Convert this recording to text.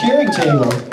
cheering table.